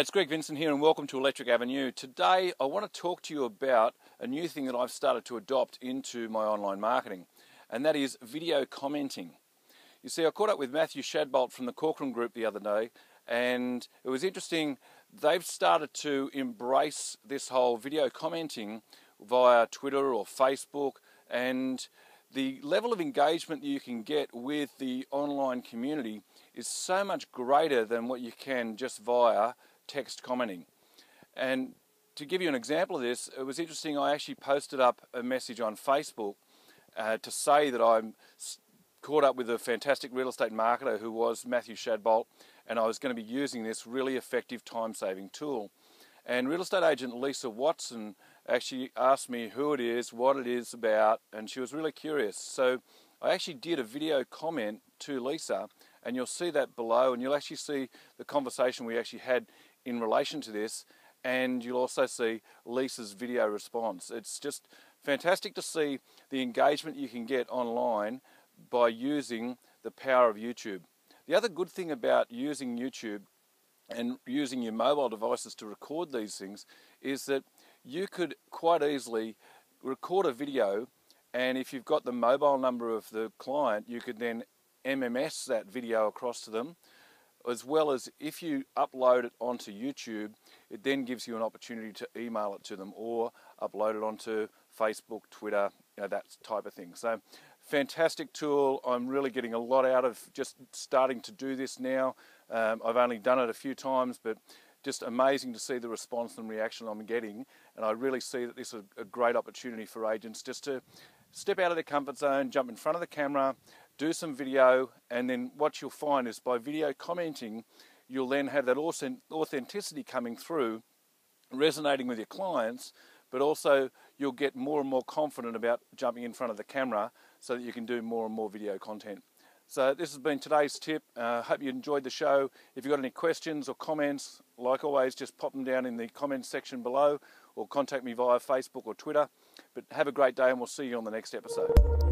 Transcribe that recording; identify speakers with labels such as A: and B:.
A: It's Greg Vincent here and welcome to Electric Avenue. Today I want to talk to you about a new thing that I've started to adopt into my online marketing and that is video commenting. You see, I caught up with Matthew Shadbolt from the Corcoran Group the other day and it was interesting. They've started to embrace this whole video commenting via Twitter or Facebook and the level of engagement you can get with the online community is so much greater than what you can just via text commenting. And to give you an example of this, it was interesting. I actually posted up a message on Facebook uh, to say that I'm caught up with a fantastic real estate marketer who was Matthew Shadbolt, and I was going to be using this really effective time saving tool. And real estate agent Lisa Watson actually asked me who it is, what it is about, and she was really curious. So I actually did a video comment to Lisa, and you'll see that below, and you'll actually see the conversation we actually had in relation to this, and you'll also see Lisa's video response. It's just fantastic to see the engagement you can get online by using the power of YouTube. The other good thing about using YouTube and using your mobile devices to record these things is that you could quite easily record a video and if you've got the mobile number of the client you could then MMS that video across to them as well as if you upload it onto YouTube it then gives you an opportunity to email it to them or upload it onto Facebook, Twitter, you know, that type of thing. So fantastic tool. I'm really getting a lot out of just starting to do this now. Um, I've only done it a few times, but just amazing to see the response and reaction I'm getting. And I really see that this is a great opportunity for agents just to step out of their comfort zone, jump in front of the camera, do some video, and then what you'll find is by video commenting, you'll then have that authenticity coming through, resonating with your clients, but also you'll get more and more confident about jumping in front of the camera so that you can do more and more video content. So this has been today's tip. I uh, hope you enjoyed the show. If you've got any questions or comments, like always, just pop them down in the comments section below or contact me via Facebook or Twitter. But have a great day and we'll see you on the next episode.